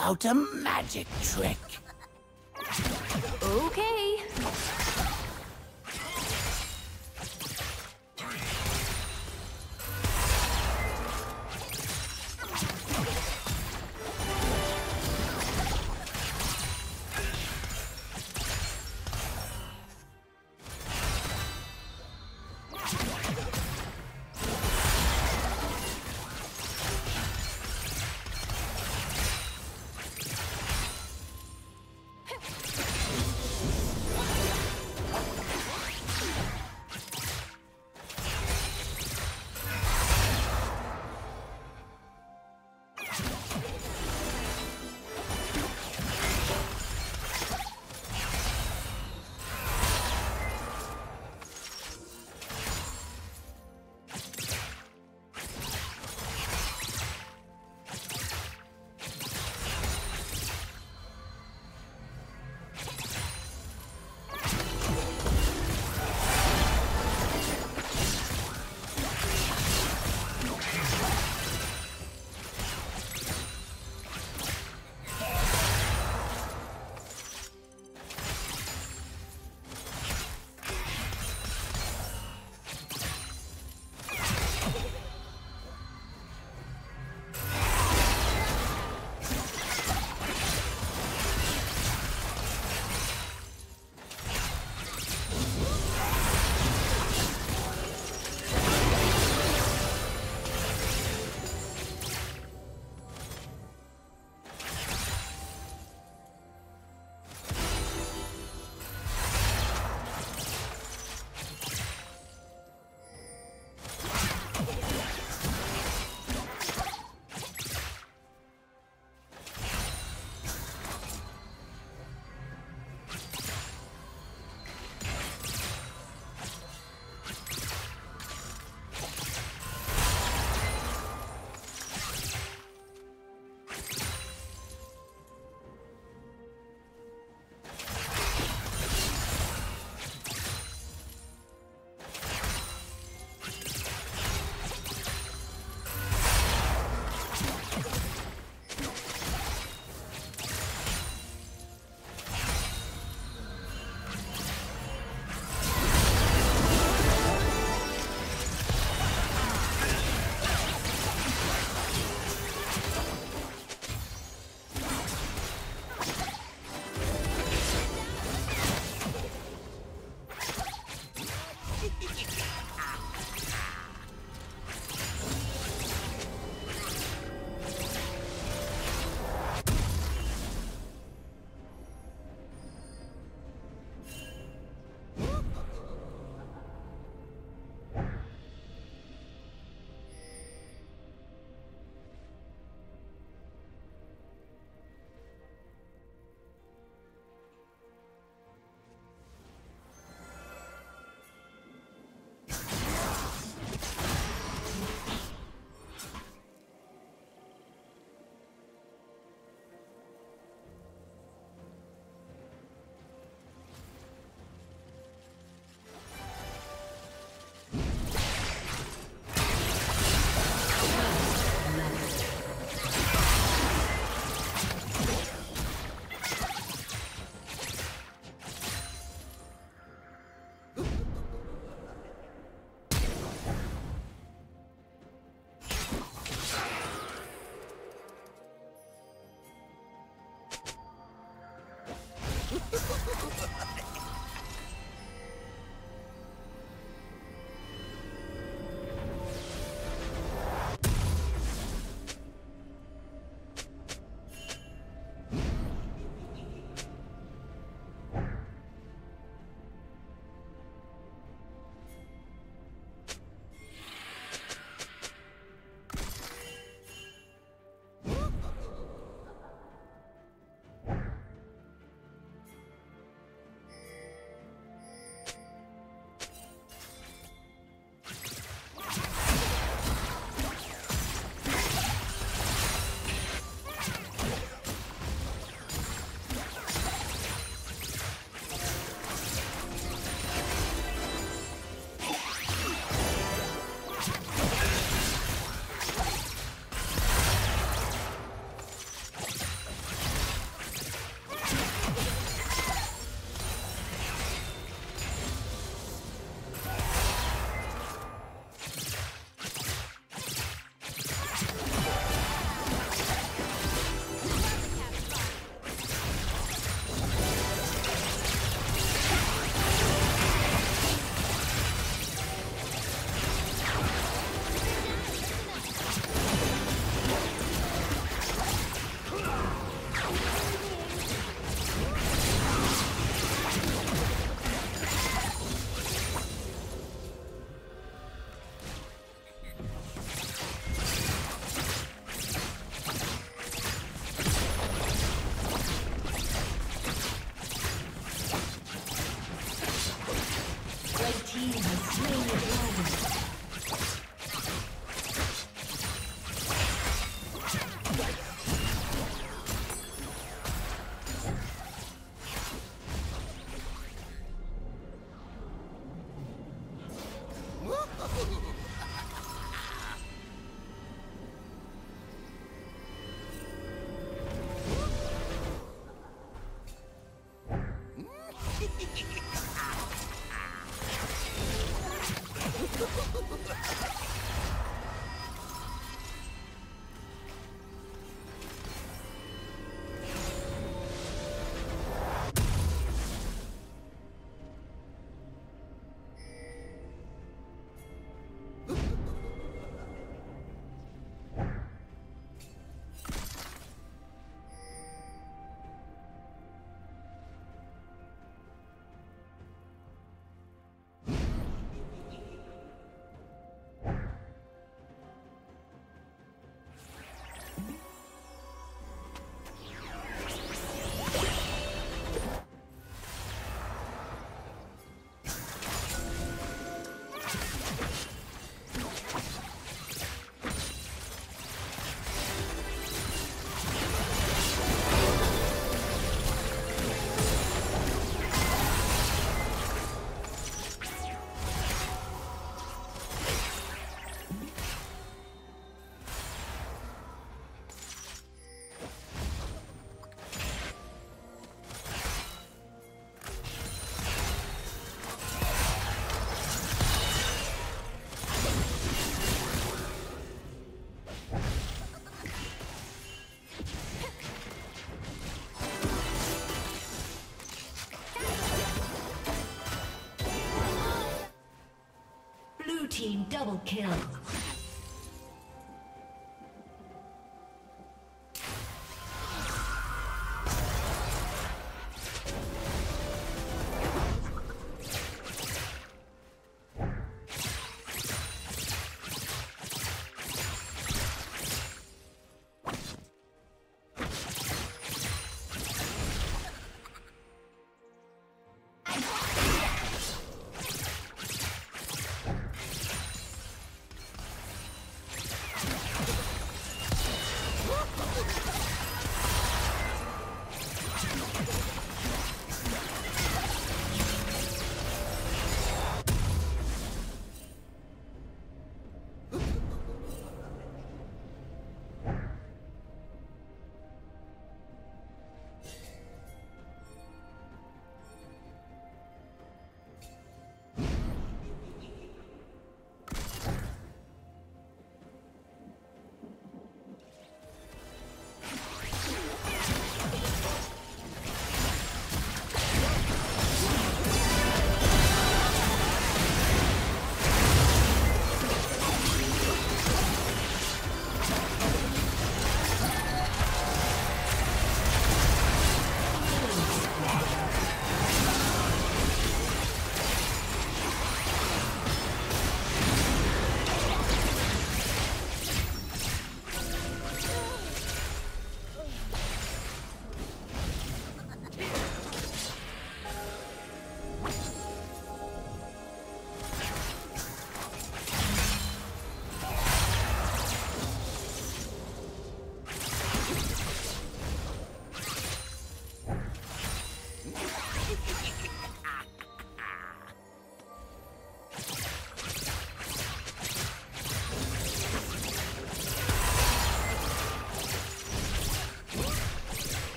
about a magic trick? Okay. Double kill.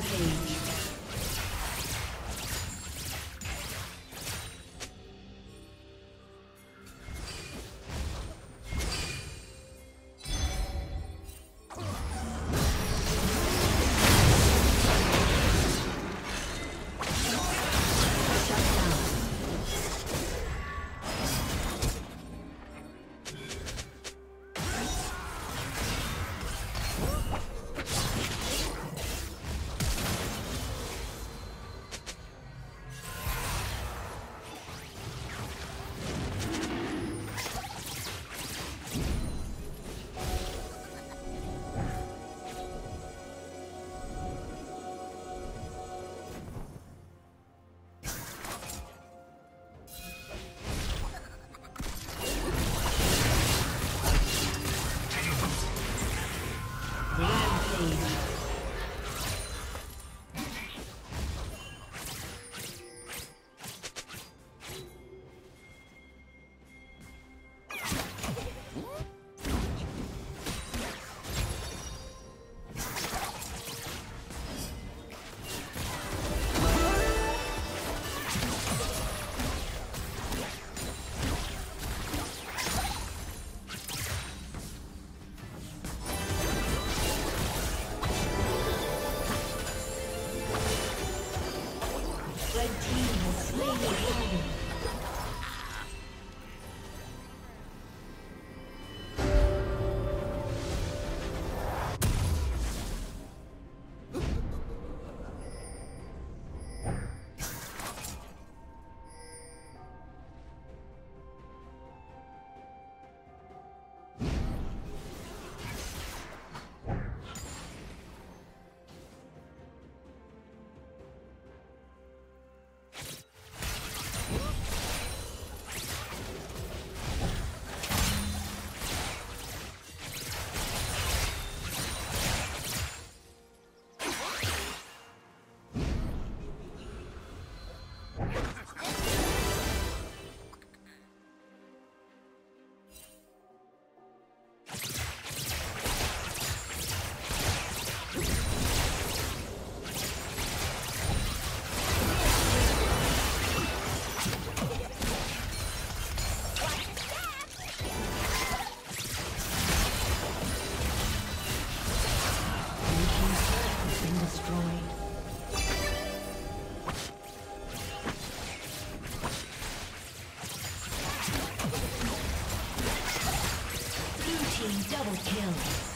Rampage. Double kill.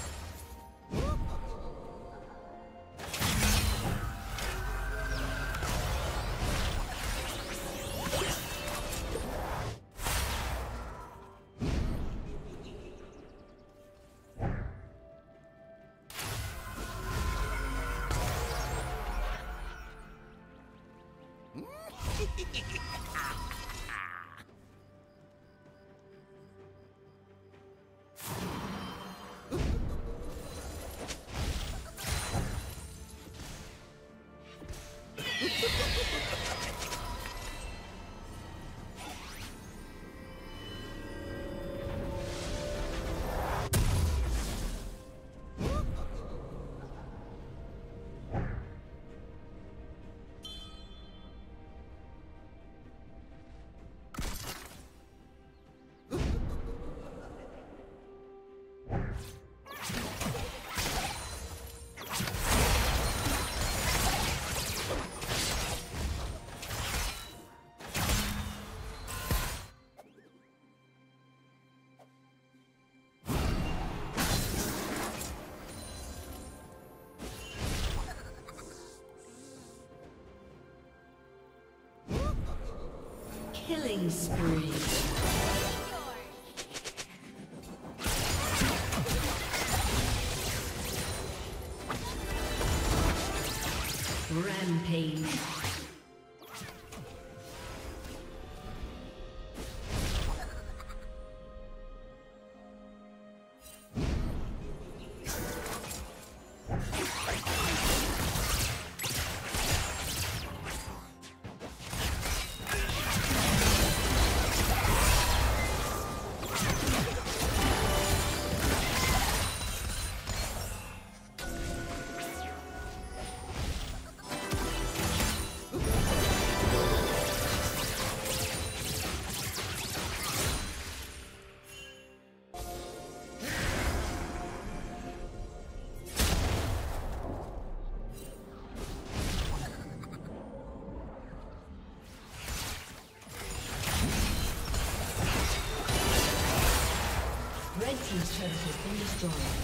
Killing spree. Destroyed.